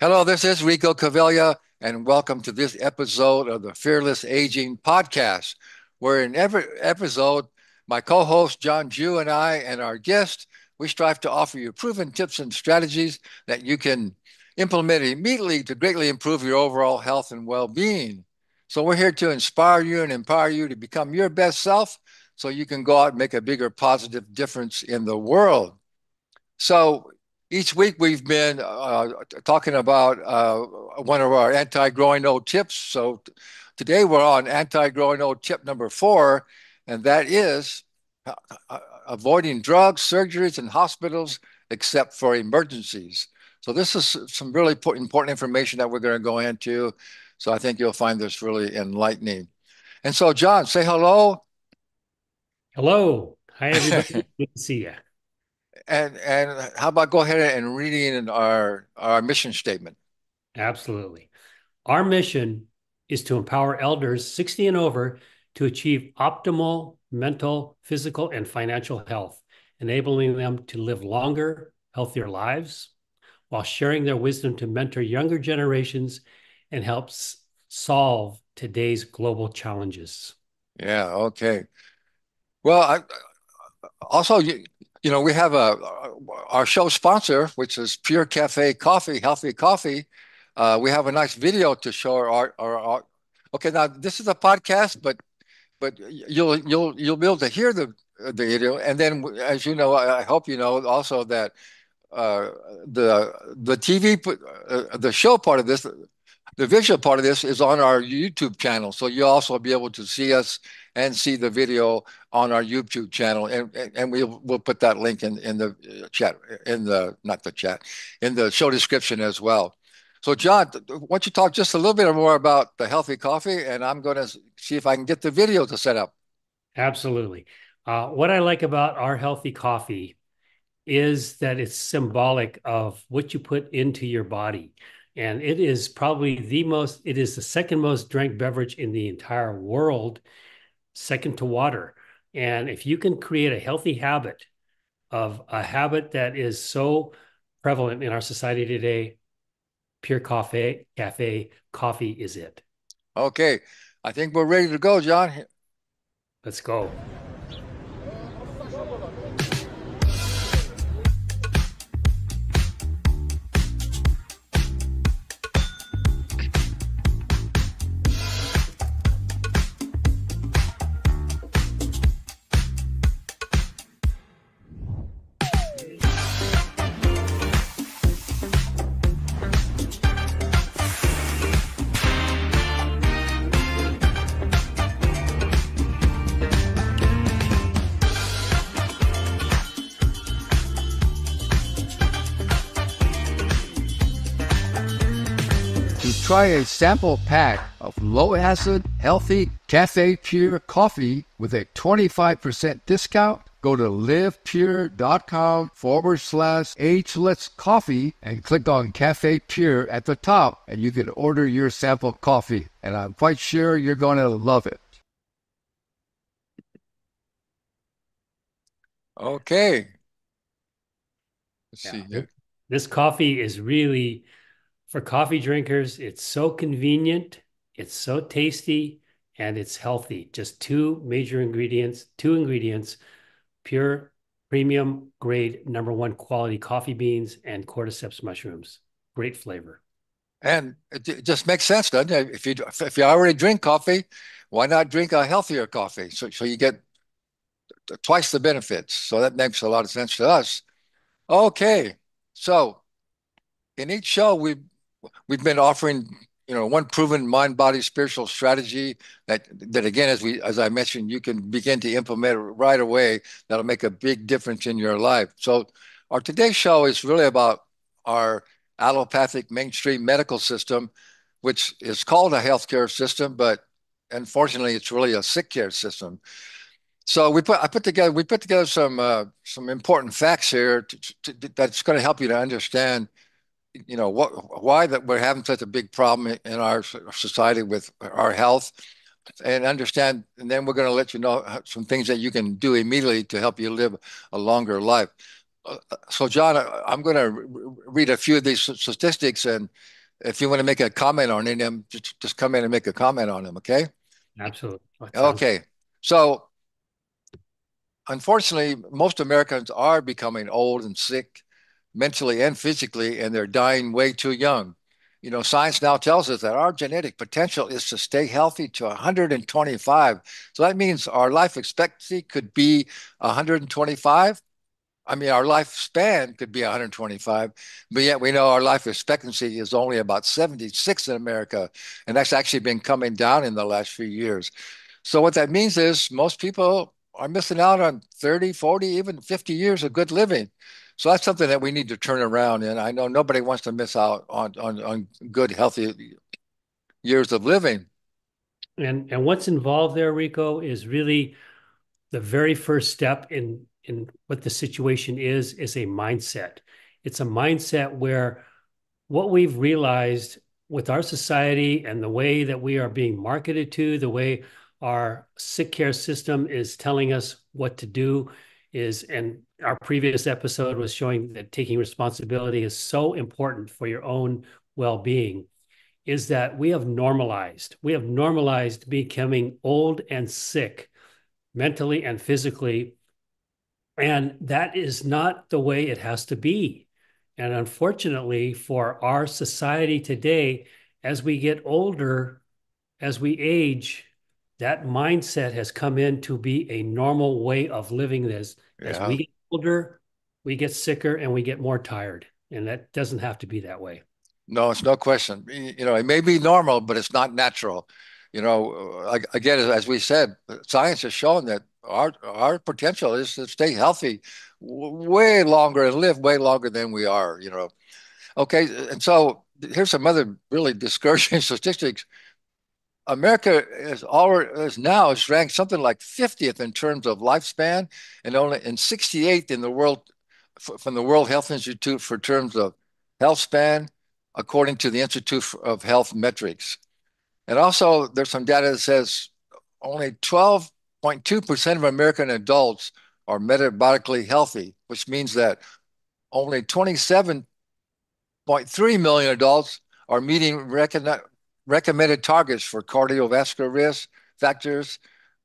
Hello, this is Rico Cavella, and welcome to this episode of the Fearless Aging Podcast, where in every episode, my co-host John Jew and I and our guest, we strive to offer you proven tips and strategies that you can implement immediately to greatly improve your overall health and well-being. So we're here to inspire you and empower you to become your best self so you can go out and make a bigger positive difference in the world. So each week we've been uh, talking about uh, one of our anti-growing old tips. So t- today we're on anti-growing old tip number four, and that is uh, uh, avoiding drugs, surgeries, and hospitals except for emergencies. So this is some really important information that we're going to go into. So I think you'll find this really enlightening. And so, John, say hello. Hello. Hi, everybody. Good to see you. And and how about go ahead and reading our our mission statement? Absolutely. Our mission is to empower elders 60 and over to achieve optimal mental, physical, and financial health, enabling them to live longer, healthier lives while sharing their wisdom to mentor younger generations and helps solve today's global challenges. Yeah, okay. Well, I also you, you know we have a our show sponsor, which is Pure Cafe Coffee, healthy coffee. Uh, we have a nice video to show our, our, our okay now this is a podcast, but but you'll you'll you'll be able to hear the the video, and then as you know, I hope you know also that uh, the the TV uh, the show part of this the visual part of this is on our YouTube channel, so you'll also be able to see us and see the video on our YouTube channel, and and we'll we'll put that link in in the chat in the not the chat in the show description as well. So, John, why don't you talk just a little bit more about the healthy coffee, and I'm going to see if I can get the video to set up. Absolutely. Uh, what I like about our healthy coffee is that it's symbolic of what you put into your body. And it is probably the most, it is the second most drank beverage in the entire world, second to water. And if you can create a healthy habit of a habit that is so prevalent in our society today, Pure Coffee Cafe coffee is it. Okay. I think we're ready to go, John. Let's go. Try a sample pack of low acid, healthy Cafe Pure coffee with a 25% discount, go to livepure.com forward slash ageless coffee and click on Cafe Pure at the top, and you can order your sample coffee. And I'm quite sure you're going to love it. Okay. Let's yeah. see. This coffee is really for coffee drinkers, it's so convenient, it's so tasty, and it's healthy. Just two major ingredients, two ingredients, pure premium grade number one quality coffee beans and cordyceps mushrooms. Great flavor. And it just makes sense, doesn't it? If you if you already drink coffee, why not drink a healthier coffee? So so you get twice the benefits. So that makes a lot of sense to us. Okay, so in each show we we've been offering you know one proven mind body spiritual strategy that that again as we as i mentioned you can begin to implement right away that'll make a big difference in your life. So our today's show is really about our allopathic mainstream medical system which is called a healthcare system but unfortunately it's really a sick care system. So we put i put together we put together some uh, some important facts here to, to, that's going to help you to understand you know what why that we're having such a big problem in our society with our health and understand and then we're going to let you know uh, some things that you can do immediately to help you live a longer life uh, uh so john uh, i'm going to read a few of these statistics, and if you want to make a comment on any of them, just, just come in and make a comment on them, okay? Absolutely. Okay. So unfortunately, most Americans are becoming old and sick mentally and physically, and they're dying way too young. You know, science now tells us that our genetic potential is to stay healthy to 125. So that means our life expectancy could be 125. I mean, our lifespan could be 125, but yet we know our life expectancy is only about 76 in America, and that's actually been coming down in the last few years. So what that means is most people are missing out on 30, 40, even 50 years of good living. So that's something that we need to turn around. And I know nobody wants to miss out on on, on good, healthy years of living. And and what's involved there, Rico, is really the very first step in in what the situation is is a mindset. It's a mindset where what we've realized with our society and the way that we are being marketed to, the way our sick care system is telling us what to do is and our previous episode was showing that taking responsibility is so important for your own well-being is that we have normalized we have normalized becoming old and sick mentally and physically and that is not the way it has to be. And unfortunately for our society today as we get older as we age that mindset has come in to be a normal way of living this. Yeah. As we get older, we get sicker and we get more tired. And that doesn't have to be that way. No, it's no question. You know, it may be normal, but it's not natural. You know, uh, again, as we said, science has shown that our our potential is to stay healthy way longer and live way longer than we are. You know, okay, and so here's some other really discouraging statistics. America is already is now is ranked something like 50th in terms of lifespan, and only in 68th in the world from the World Health Institute for terms of health span, according to the Institute of Health Metrics. And also, there's some data that says only 12.2% of American adults are metabolically healthy, which means that only 27.3 million adults are meeting recognized recommended targets for cardiovascular risk factors,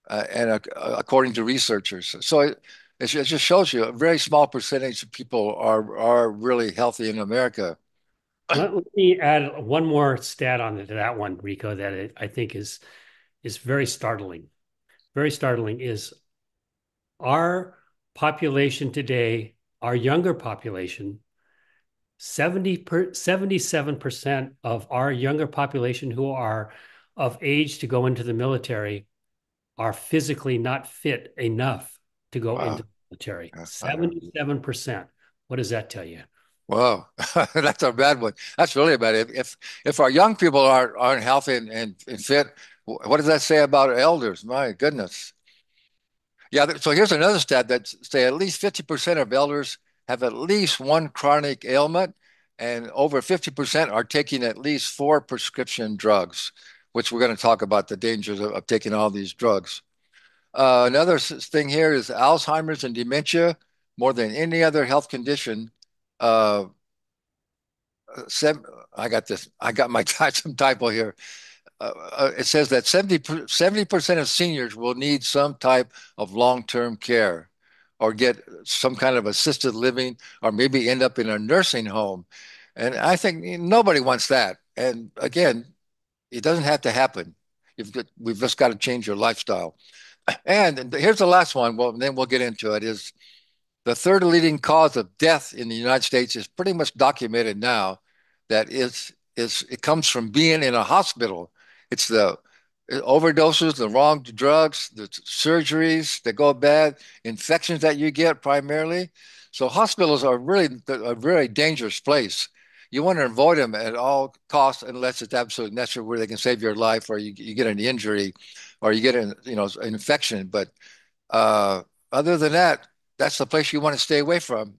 uh, and uh, according to researchers. So it, it, just shows you a very small percentage of people are are really healthy in America. Let, me add one more stat on to that one, Rico, that I think is is very startling. Very startling is our population today, our younger population, 70 per, 77% of our younger population who are of age to go into the military are physically not fit enough to go wow. into the military. 77%. What does that tell you? Wow, that's a bad one. That's really bad. If if, if our young people aren't aren't healthy and, and, and fit, what does that say about our elders? My goodness. Yeah. So here's another stat that say at least 50% of elders have at least one chronic ailment, and over 50% are taking at least four prescription drugs, which we're going to talk about the dangers of, of taking all these drugs. Uh, another thing here is Alzheimer's and dementia, more than any other health condition. Uh, I got this. I got my some typo here. Uh, uh it says that 70 percent of seniors will need some type of long-term care or get some kind of assisted living or maybe end up in a nursing home. And I think nobody wants that. And again, it doesn't have to happen. Got, we've just got to change your lifestyle. And here's the last one. Well, then we'll get into it. Is the third leading cause of death in the United States is pretty much documented now. That is is it comes from being in a hospital. It's the overdoses, the wrong drugs, the surgeries that go bad, infections that you get primarily. So hospitals are really a very dangerous place. You want to avoid them at all costs unless it's absolutely necessary where they can save your life or you, you get an injury or you get an, you know, an infection. But uh, other than that, that's the place you want to stay away from.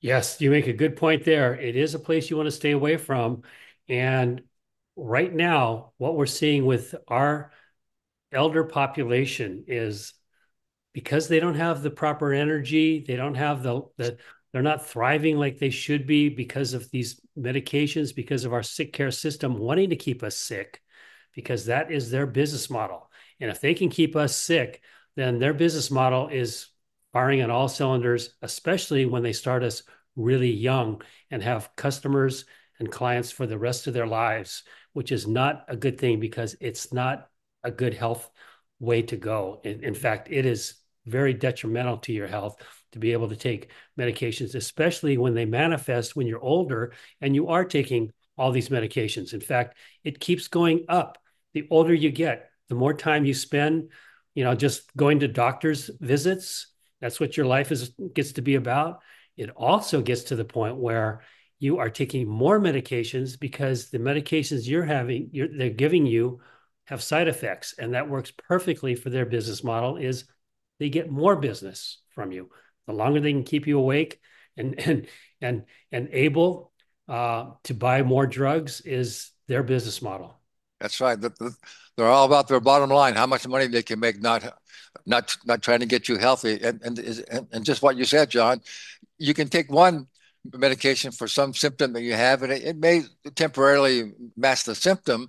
Yes, you make a good point there. It is a place you want to stay away from. And right now, what we're seeing with our elder population is because they don't have the proper energy, they don't have the the, they're not thriving like they should be because of these medications, because of our sick care system wanting to keep us sick, because that is their business model. And if they can keep us sick, then their business model is firing on all cylinders, especially when they start us really young and have customers and clients for the rest of their lives, which is not a good thing because it's not a good health way to go. In, in fact, it is very detrimental to your health to be able to take medications, especially when they manifest when you're older and you are taking all these medications. In fact, it keeps going up. The older you get, the more time you spend, you know, just going to doctor's visits. That's what your life is gets to be about. It also gets to the point where you are taking more medications because the medications you're having, you're, they're giving you have side effects and that works perfectly for their business model is they get more business from you. The longer they can keep you awake and and and and able uh, to buy more drugs is their business model. That's right. They're all about their bottom line how much money they can make not not not trying to get you healthy. And and and just what you said john you can take one medication for some symptom that you have and it, it may temporarily mask the symptom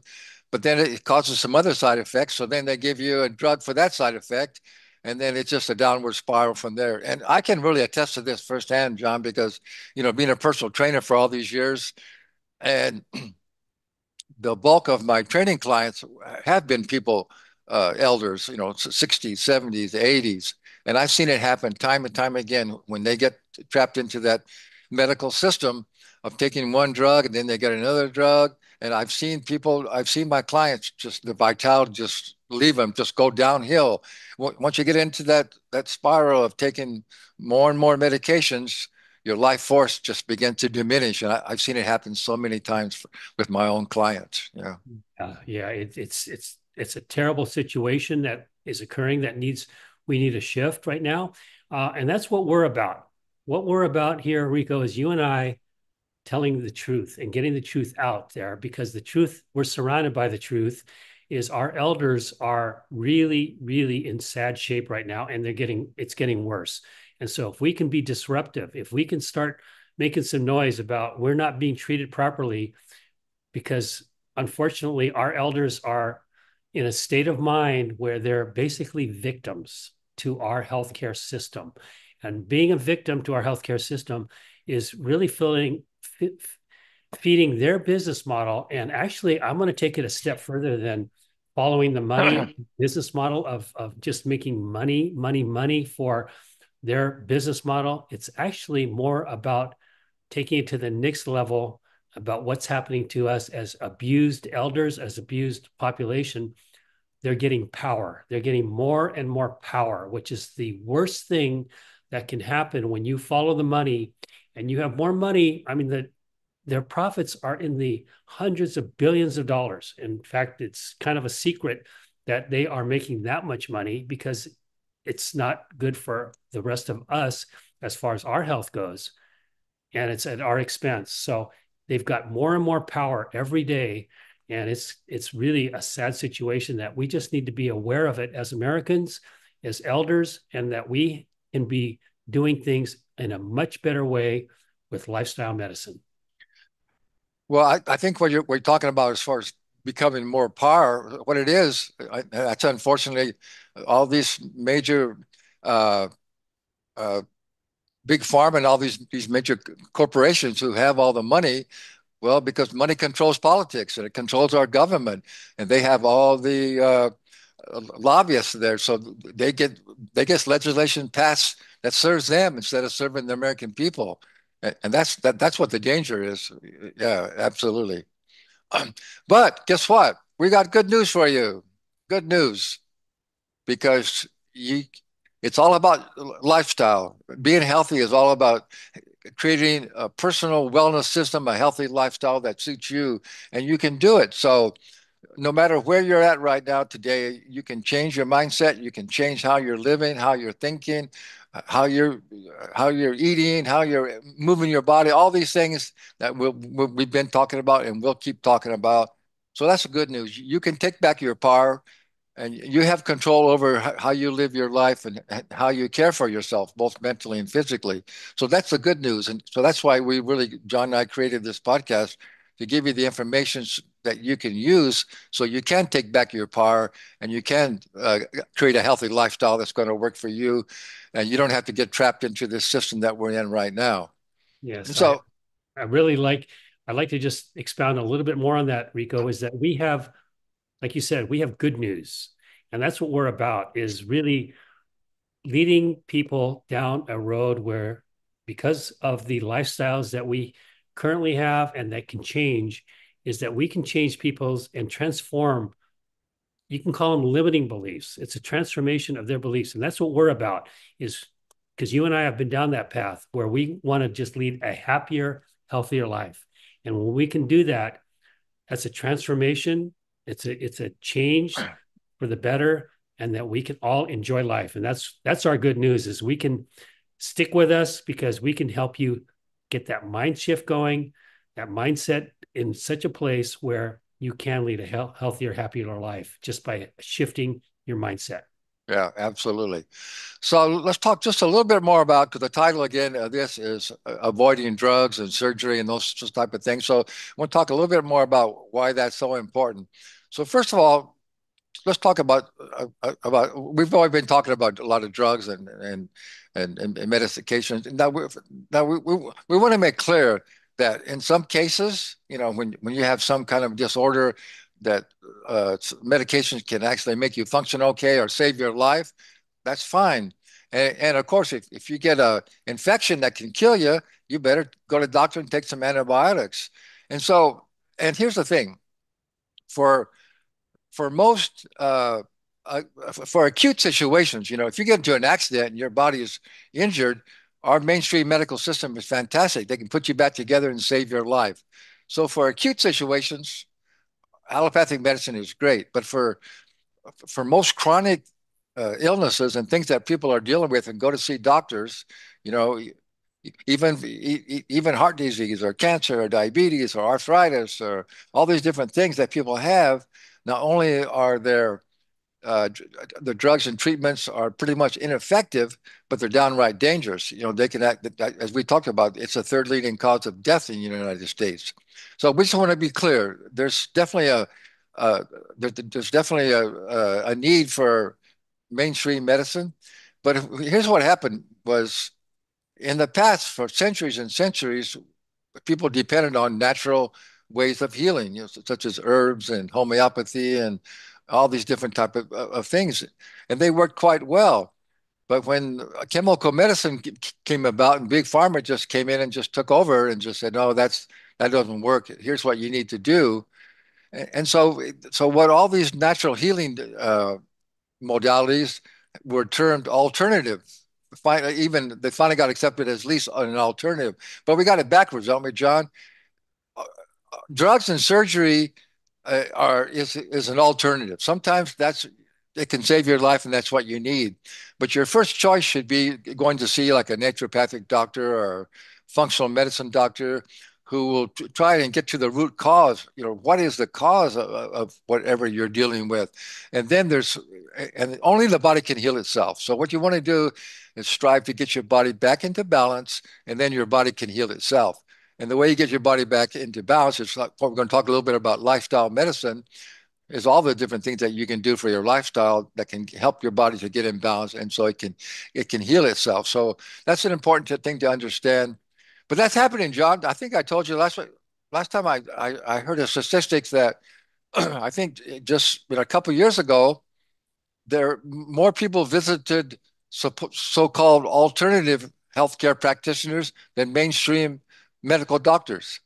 but then it causes some other side effects. So then they give you a drug for that side effect, and then it's just a downward spiral from there. And I can really attest to this firsthand, John, because you know, being a personal trainer for all these years, and the bulk of my training clients have been people, uh, elders, you know, 60s, 70s, 80s. And I've seen it happen time and time again when they get trapped into that medical system of taking one drug and then they get another drug and I've seen people, I've seen my clients just the vitality just leave them, just go downhill. Once you get into that that spiral of taking more and more medications, your life force just begins to diminish, and I, have seen it happen so many times for, with my own clients. Yeah, uh, yeah, it, it's it's it's a terrible situation that is occurring that needs we need a shift right now, uh, and that's what we're about. What we're about here, Rico, is you and I telling the truth and getting the truth out there because the truth, we're surrounded by the truth, is our elders are really, really in sad shape right now and they're getting, it's getting worse. And so if we can be disruptive, if we can start making some noise about we're not being treated properly, because unfortunately our elders are in a state of mind where they're basically victims to our healthcare system. And being a victim to our healthcare system is really feeling feeding their business model. And actually, I'm going to take it a step further than following the money business model of, of just making money, money, money for their business model. It's actually more about taking it to the next level about what's happening to us as abused elders, as abused population. They're getting power. They're getting more and more power, which is the worst thing that can happen when you follow the money and you have more money. I mean, the, their profits are in the hundreds of billions of dollars. In fact, it's kind of a secret that they are making that much money because it's not good for the rest of us as far as our health goes. And it's at our expense. So they've got more and more power every day. And it's it's really a sad situation that we just need to be aware of it as Americans, as elders, and that we can be doing things in a much better way with lifestyle medicine. Well, I, I think what you're, what you're talking about as far as becoming more par, what it is, I, that's unfortunately all these major uh, uh, big pharma and all these these major corporations who have all the money. Well, because money controls politics and it controls our government, and they have all the uh, lobbyists there, so they get they get legislation passed that serves them instead of serving the American people. And that's that that's what the danger is. Yeah, absolutely. but guess what? We got good news for you. Good news. Because you it's all about lifestyle. Being healthy is all about creating a personal wellness system, a healthy lifestyle that suits you, and you can do it. So no matter where you're at right now today, you can change your mindset. You can change how you're living, how you're thinking, uh, how you're uh, how you're eating, how you're moving your body, all these things that we we have been talking about and we'll keep talking about. So that's the good news. You can take back your power and you have control over how you live your life and how you care for yourself, both mentally and physically. So that's the good news. And so that's why we really, John and I created this podcast to give you the information that you can use so you can take back your power and you can uh, create a healthy lifestyle that's going to work for you. And you don't have to get trapped into this system that we're in right now. Yes. And so I, I really like, I'd like to just expound a little bit more on that, Rico, is that we have like you said, we have good news. And that's what we're about is really leading people down a road where because of the lifestyles that we currently have and that can change is that we can change people's and transform you can call them limiting beliefs. It's a transformation of their beliefs. And that's what we're about is because you and i have been down that path where we want to just lead a happier healthier life. And when we can do that that's a transformation. It's a it's a change for the better, and that we can all enjoy life. And that's that's our good news is we can stick with us because we can help you get that mind shift going, that mindset in such a place where you can lead a he- healthier, happier life just by shifting your mindset. Yeah, absolutely. So let's talk just a little bit more about because the title again of this is uh, avoiding drugs and surgery and those type of things. So I want to talk a little bit more about why that's so important. So first of all, let's talk about uh, uh, about we've always been talking about a lot of drugs and and and, and medications. Now we now we, we we want to make clear that in some cases, you know, when when you have some kind of disorder that uh, medications can actually make you function okay or save your life, that's fine. And, and of course, if, if you get a infection that can kill you, you better go to doctor and take some antibiotics. And so, and here's the thing, for for most uh, uh, for acute situations, you know, if you get into an accident and your body is injured, our mainstream medical system is fantastic. They can put you back together and save your life. So for acute situations, allopathic medicine is great, but for for most chronic uh, illnesses and things that people are dealing with and go to see doctors, you know, even even heart disease or cancer or diabetes or arthritis or all these different things that people have not only are there uh, the drugs and treatments are pretty much ineffective, but they're downright dangerous. You know, they can act, as we talked about, it's a third leading cause of death in the United States. So we just want to be clear. There's definitely a uh, there, there's definitely a, a, a need for mainstream medicine. But here's what happened was in the past, for centuries and centuries, people depended on natural ways of healing, you know, such as herbs and homeopathy and all these different type of, of things, and they worked quite well. But when chemical medicine came about and big pharma just came in and just took over and just said, "No, that's that doesn't work. Here's what you need to do." And so, so what all these natural healing uh, modalities were termed alternative. Finally, even they finally got accepted as at least an alternative. But we got it backwards, don't we, John? drugs and surgery uh, are is is an alternative. Sometimes that's it can save your life and that's what you need. But your first choice should be going to see like a naturopathic doctor or functional medicine doctor who will try and get to the root cause. You know, what is the cause of, of, whatever you're dealing with? And then there's, and only the body can heal itself. So what you want to do is strive to get your body back into balance, and then your body can heal itself. And the way you get your body back into balance is like, we're going to talk a little bit about lifestyle medicine is all the different things that you can do for your lifestyle that can help your body to get in balance and so it can it can heal itself. So that's an important thing to understand. But that's happening john. I think i told you last last time i i, I heard a statistics that i think just you know, a couple years ago there more people visited so, so-called alternative healthcare practitioners than mainstream medical doctors.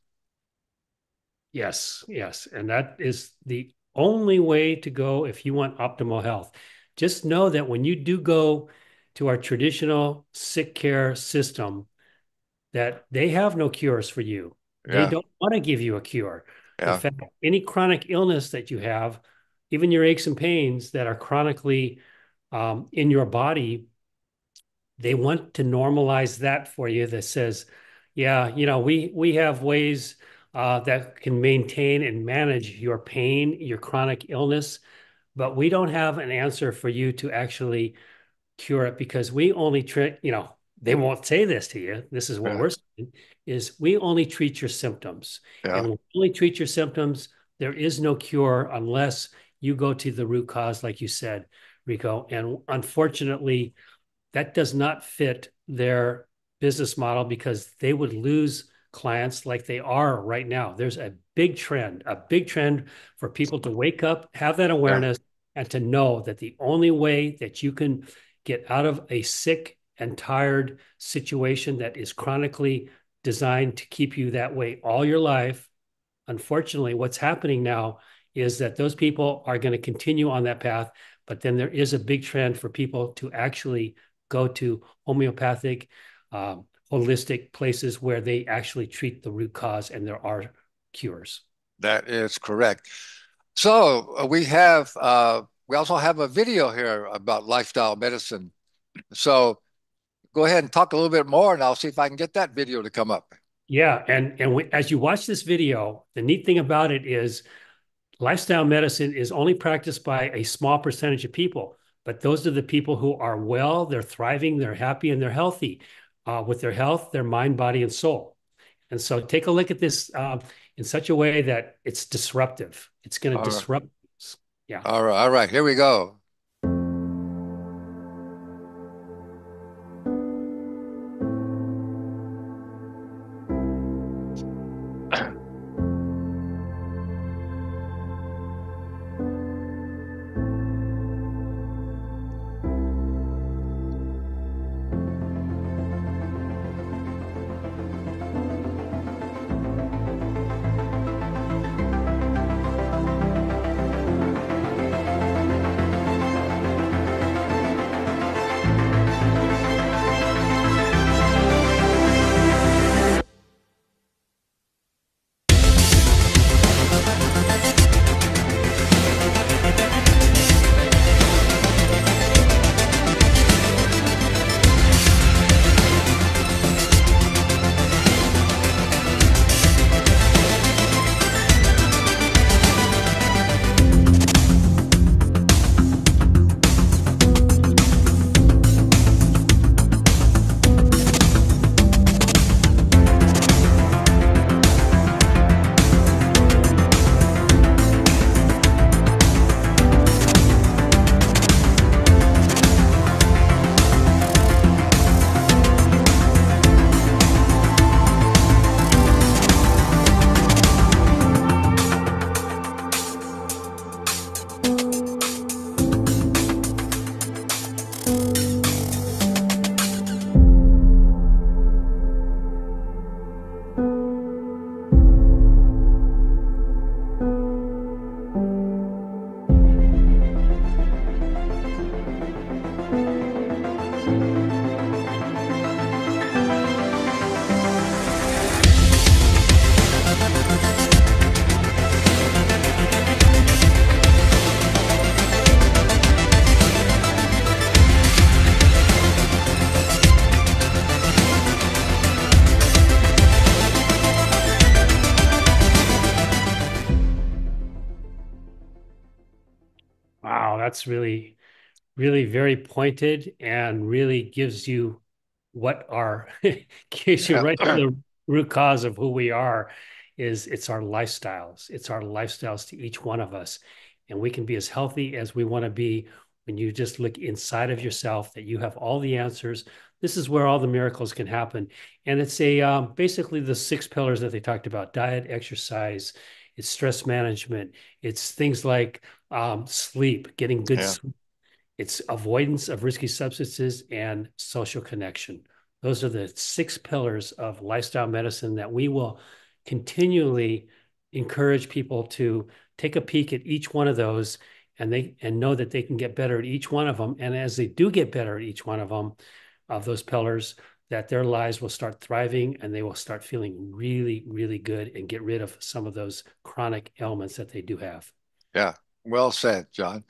Yes, yes. And that is the only way to go if you want optimal health. Just know that when you do go to our traditional sick care system, that they have no cures for you. Yeah. They don't want to give you a cure. Yeah. In fact, any chronic illness that you have, even your aches and pains that are chronically um, in your body, they want to normalize that for you that says, yeah, you know, we we have ways uh, that can maintain and manage your pain, your chronic illness. but we don't have an answer for you to actually cure it because we only treat, you know, they won't say this to you. This is what Yeah. we're saying is we only treat your symptoms. Yeah. And we only treat your symptoms, there is no cure unless you go to the root cause, like you said, Rico. And unfortunately, that does not fit their business model because they would lose clients like they are right now. There's a big trend, a big trend for people to wake up, have that awareness, and to know that the only way that you can get out of a sick and tired situation that is chronically designed to keep you that way all your life. Unfortunately, what's happening now is that those people are going to continue on that path, but then there is a big trend for people to actually go to homeopathic, um, holistic places where they actually treat the root cause and there are cures. That is correct. So uh, we have uh, we also have a video here about lifestyle medicine. So go ahead and talk a little bit more, and I'll see if I can get that video to come up. Yeah, and and we, as you watch this video, the neat thing about it is lifestyle medicine is only practiced by a small percentage of people, but those are the people who are well, they're thriving, they're happy, and they're healthy uh, with their health, their mind, body, and soul. And so take a look at this uh, in such a way that it's disruptive. It's going to All right. disrupt. Yeah. All right, all right, here we go. Really very pointed and really gives you what our gives you right to the root cause of who we are is it's our lifestyles. It's our lifestyles to each one of us. And we can be as healthy as we want to be when you just look inside of yourself that you have all the answers. This is where all the miracles can happen. And it's a um, basically the six pillars that they talked about diet, exercise, it's stress management, it's things like um, sleep, getting good Yeah. sleep. It's avoidance of risky substances and social connection. Those are the six pillars of lifestyle medicine that we will continually encourage people to take a peek at each one of those and they and know that they can get better at each one of them. And as they do get better at each one of them, of those pillars, that their lives will start thriving and they will start feeling really, really good and get rid of some of those chronic ailments that they do have. Yeah, well said, John.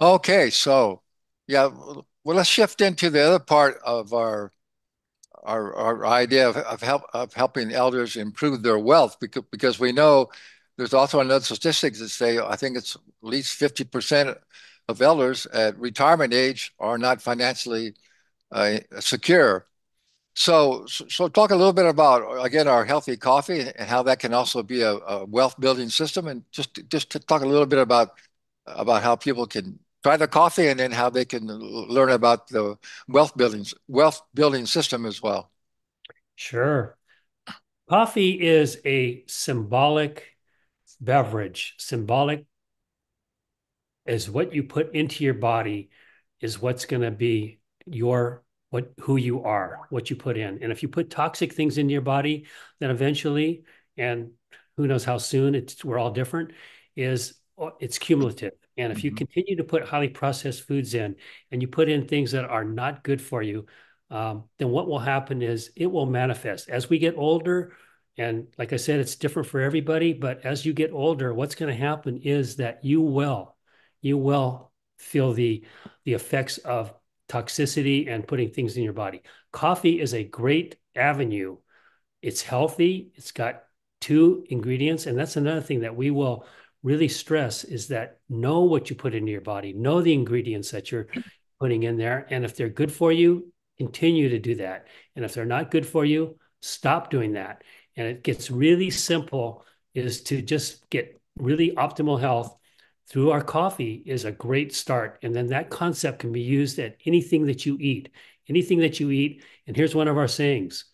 Okay, so yeah, well, let's shift into the other part of our our, our idea of, of help of helping elders improve their wealth because because we know there's also another statistics that say I think it's at least 50% of elders at retirement age are not financially uh, secure. So, so talk a little bit about again our healthy coffee and how that can also be a, a wealth building system, and just just to talk a little bit about about how people can try the coffee and then how they can learn about the wealth building wealth building system as well. Sure. Coffee is a symbolic beverage. Symbolic is what you put into your body is what's going to be your what who you are, what you put in. And if you put toxic things in your body, then eventually, and who knows how soon, it's we're all different, is uh, it's cumulative. And if you mm-hmm. continue to put highly processed foods in and you put in things that are not good for you, um, then what will happen is it will manifest as we get older. And like I said, it's different for everybody. But as you get older, what's going to happen is that you will, you will feel the the effects of toxicity and putting things in your body. Coffee is a great avenue. It's healthy. It's got two ingredients, and that's another thing that we will really stress is that know what you put into your body, know the ingredients that you're putting in there, and if they're good for you, continue to do that. And if they're not good for you, stop doing that. And it gets really simple is to just get really optimal health through our coffee is a great start. And then that concept can be used at anything that you eat, anything that you eat. And here's one of our sayings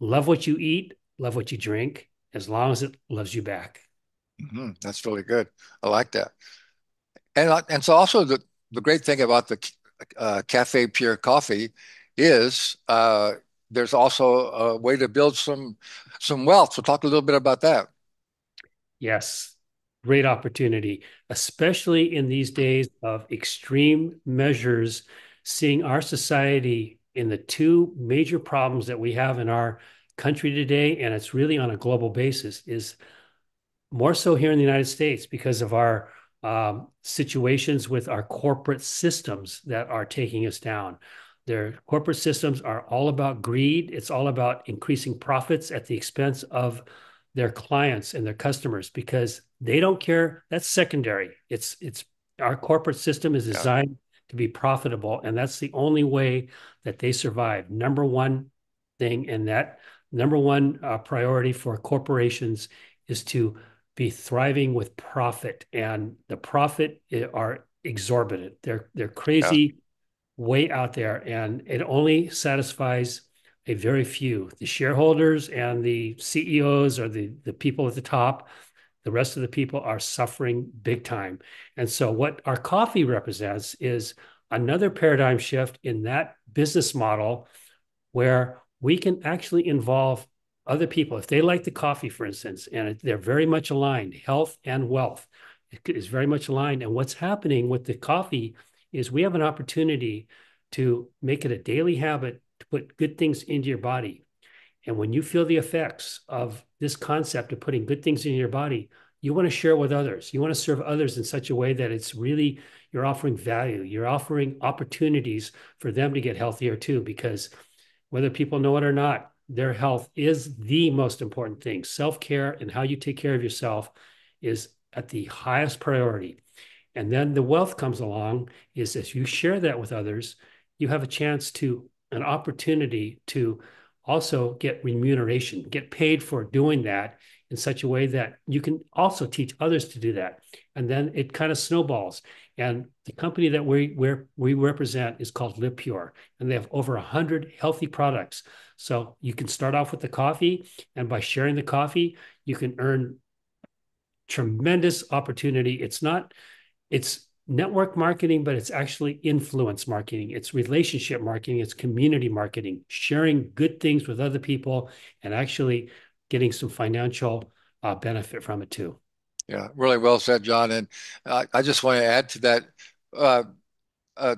love what you eat, love what you drink, as long as it loves you back. Mm-hmm. That's really good. I like that. And, uh, and so also the, the great thing about the uh, Cafe Pure Coffee is uh, there's also a way to build some some wealth. So talk a little bit about that. Yes, great opportunity, especially in these days of extreme measures, seeing our society in the two major problems that we have in our country today, and it's really on a global basis, is more so here in the United States because of our um, situations with our corporate systems that are taking us down. Their corporate systems are all about greed. It's all about increasing profits at the expense of their clients and their customers because they don't care. That's secondary. It's it's our corporate system is designed yeah. to be profitable, and that's the only way that they survive. Number one thing, and that number one uh, priority for corporations is to be thriving with profit, and the profit eh, are exorbitant. They're they're crazy, yeah. way out there, and it only satisfies a very few. The shareholders and the CEOs or the the people at the top. The rest of the people are suffering big time. And so, what our coffee represents is another paradigm shift in that business model where we can actually involve other people, if they like the coffee, for instance, and they're very much aligned, health and wealth is very much aligned. And what's happening with the coffee is we have an opportunity to make it a daily habit to put good things into your body. And when you feel the effects of this concept of putting good things in your body, you want to share it with others. You want to serve others in such a way that it's really, you're offering value. You're offering opportunities for them to get healthier too, because whether people know it or not, their health is the most important thing. Self care and how you take care of yourself is at the highest priority. And then the wealth comes along is as you share that with others, you have a chance to, an opportunity to also get remuneration, get paid for doing that in such a way that you can also teach others to do that. And then it kind of snowballs. And the company that we, we represent is called Live Pure, and they have over 100 healthy products so you can start off with the coffee, and by sharing the coffee, you can earn tremendous opportunity. It's not, it's network marketing, but it's actually influence marketing. It's relationship marketing. It's community marketing, sharing good things with other people and actually getting some financial uh, benefit from it too. Yeah, really well said, John. And uh, I just want to add to that. Uh, uh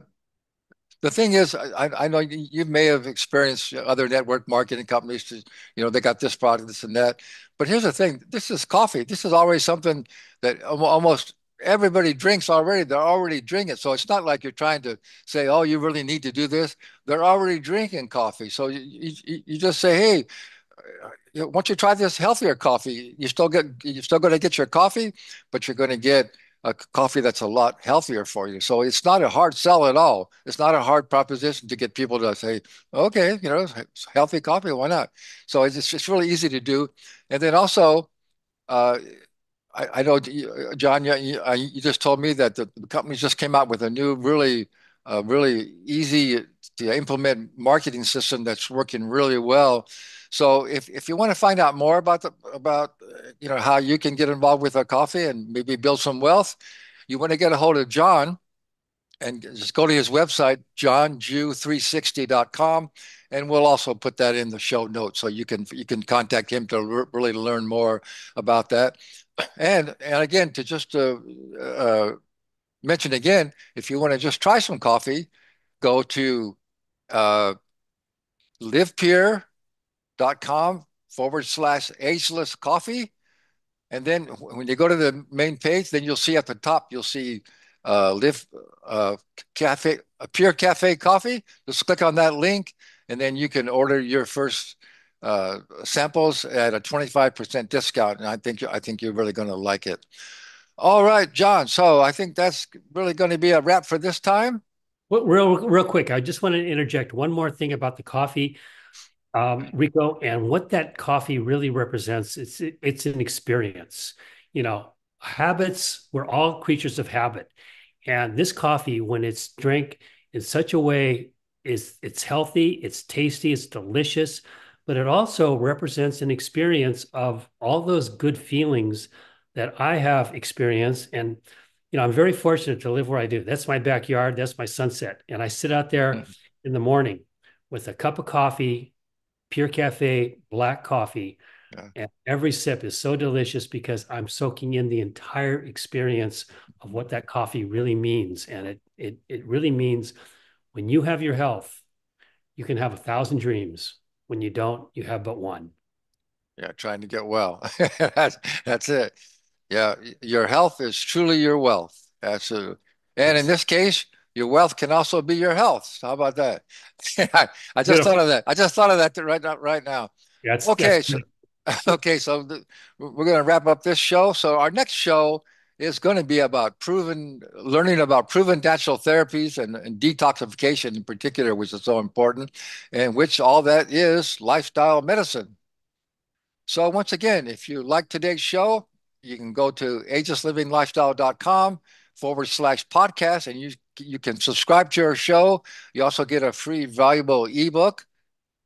the thing is, I, I know you, may have experienced other network marketing companies to, you know, they got this product, this and that. But here's the thing: this is coffee. This is already something that almost everybody drinks already. They're already drinking. So it's not like you're trying to say, "Oh, you really need to do this." They're already drinking coffee. So you you, you just say, "Hey." Once you try this healthier coffee, you still get you're still going to get your coffee, but you're going to get a coffee that's a lot healthier for you. So it's not a hard sell at all. It's not a hard proposition to get people to say, okay, you know, healthy coffee, why not? So it's just really easy to do. And then also, uh, I, I, know, John, you, you, just told me that the, the company just came out with a new, really, uh, really easy to implement marketing system that's working really well. So if, if you want to find out more about the, about you know how you can get involved with a coffee and maybe build some wealth, you want to get a hold of John and just go to his website, johnju360.com, and we'll also put that in the show notes so you can you can contact him to really learn more about that. And and again, to just uh, uh, mention again, if you want to just try some coffee, go to uh, livepure dot com forward slash ageless coffee. And then when you go to the main page, then you'll see at the top, you'll see uh, Live uh, Cafe, a Pure Cafe Coffee. Just click on that link, and then you can order your first uh, samples at a 25% discount. And I think I think you're really going to like it. All right, John. So I think that's really going to be a wrap for this time. Well, real real quick, I just want to interject one more thing about the coffee um, Rico, and what that coffee really represents, it's it's an experience. You know, habits, we're all creatures of habit. And this coffee, when it's drank in such a way, is it's healthy, it's tasty, it's delicious, but it also represents an experience of all those good feelings that I have experienced. And you know, I'm very fortunate to live where I do. That's my backyard, that's my sunset. And I sit out there mm. in the morning with a cup of coffee Pure Cafe black coffee. Yeah. And every sip is so delicious because I'm soaking in the entire experience of what that coffee really means. And it it it really means when you have your health, you can have a thousand dreams. When you don't, you have but one. Yeah, trying to get well. that's, that's it. Yeah, your health is truly your wealth. Absolutely. And in this case, your wealth can also be your health. How about that? I, just thought of that. I just thought of that right now. Right now. Yeah, okay. So, okay. So the, we're going to wrap up this show. So our next show is going to be about proven learning about proven natural therapies and, and detoxification in particular, which is so important, and which all that is lifestyle medicine. So once again, if you like today's show, you can go to agelesslivinglifestyle.com forward slash podcast and you you can subscribe to our show. You also get a free valuable ebook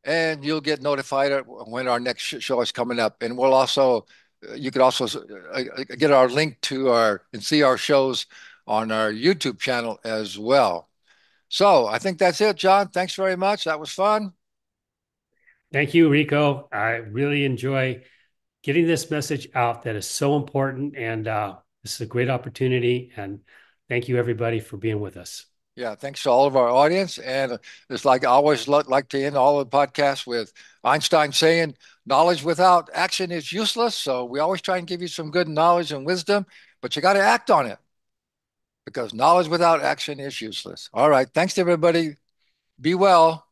and you'll get notified when our next show is coming up. And we'll also, you can also uh, uh, get our link to our and see our shows on our YouTube channel as well. So I think that's it, John. Thanks very much. That was fun. Thank you, Rico. I really enjoy getting this message out that is so important. And uh, this is a great opportunity. And Thank you, everybody, for being with us. Yeah, thanks to all of our audience. And it's like I always like to end all the podcasts with Einstein saying, knowledge without action is useless. So we always try and give you some good knowledge and wisdom, but you got to act on it because knowledge without action is useless. All right. Thanks, to everybody. Be well.